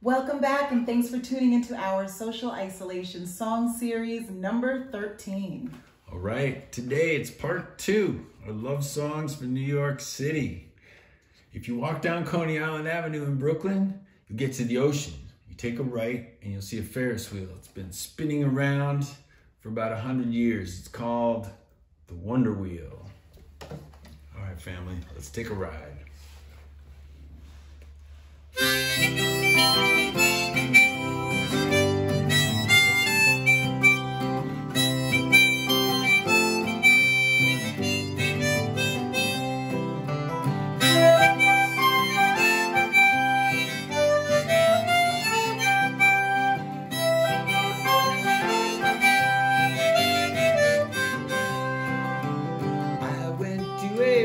Welcome back and thanks for tuning into our social isolation song series number 13. All right, today it's part two of love songs for New York City. If you walk down Coney Island Avenue in Brooklyn, you get to the ocean. You take a right and you'll see a Ferris wheel. It's been spinning around for about 100 years. It's called the Wonder Wheel. All right, family, let's take a ride.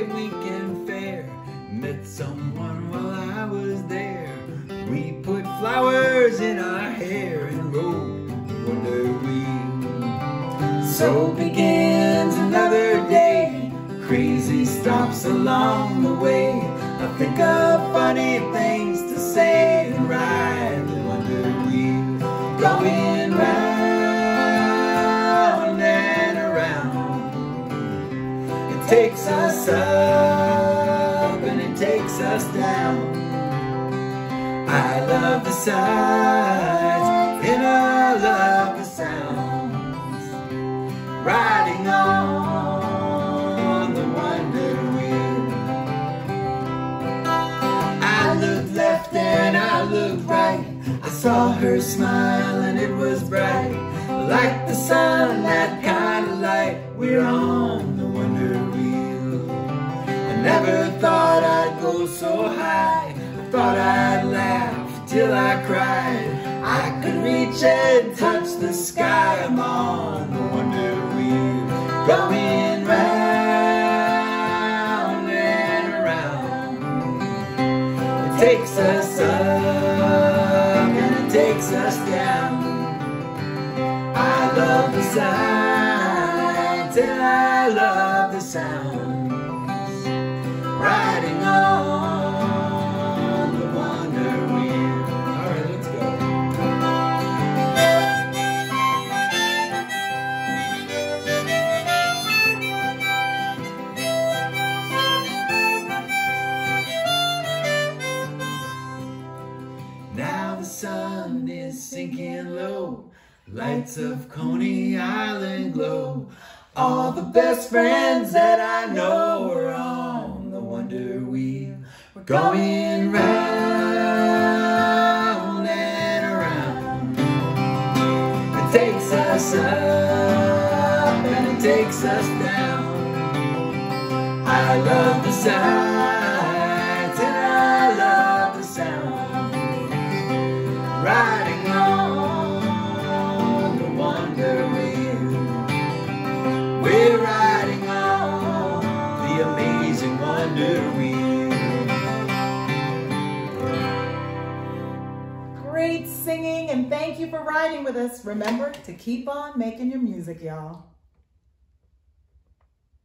A weekend fair, met someone while I was there. We put flowers in our hair and rode wonder wheel. So begins another day, crazy stops along the way. I think of funny things to say and ride takes us up and it takes us down. I love the sights and I love the sounds. Riding on the wonder wheel. I looked left and I looked right. I saw her smile and it was bright. Like the sun, that kind of light. We're on so high. I thought I'd laugh till I cried. I could reach and touch the sky. I'm on the wonder wheel. Going round and around. It takes us up and it takes us down. I love the sights and I love the sounds. The sun is sinking low, lights of Coney Island glow. All the best friends that I know are on the Wonder Wheel. We're going round and around. It takes us up and it takes us down. I love the sights amazing wonder wheel. Great singing and thank you for riding with us. Remember to keep on making your music, y'all.